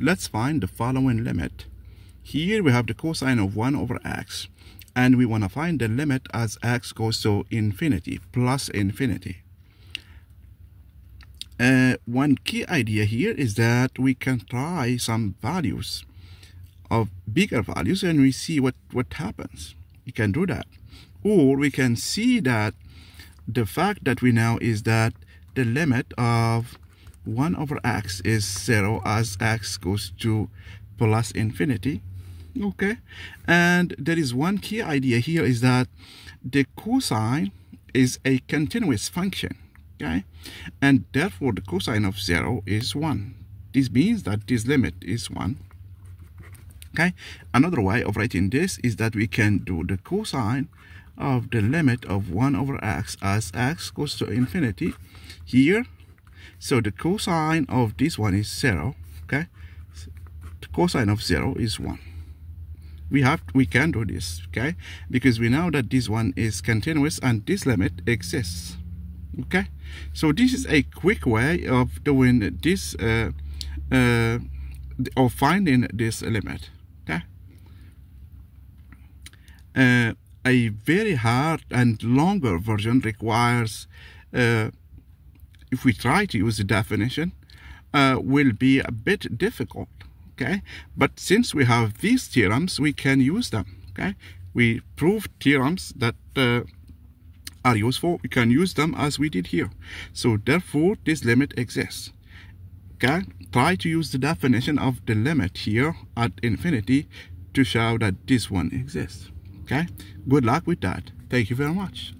let's find the following limit. Here we have the cosine of 1 over x and we want to find the limit as x goes to infinity plus infinity. Uh, one key idea here is that we can try some values of bigger values and we see what, what happens. We can do that. Or we can see that the fact that we know is that the limit of 1 over x is 0 as x goes to plus infinity okay? And there is one key idea here is that the cosine is a continuous function okay? And therefore the cosine of 0 is 1 this means that this limit is 1 okay? Another way of writing this is that we can do the cosine of the limit of 1 over x as x goes to infinity. Here so the cosine of this one is 0 okay? The cosine of 0 is 1 we have we can do this okay? Because we know that this one is continuous and this limit exists okay? So this is a quick way of doing this uh, uh, of finding this limit okay? Uh, a very hard and longer version requires uh, if we try to use the definition uh, will be a bit difficult okay? But since we have these theorems we can use them okay? We prove theorems that uh, are useful. We can use them as we did here. So therefore this limit exists okay? Try to use the definition of the limit here at infinity to show that this one exists okay? Good luck with that. Thank you very much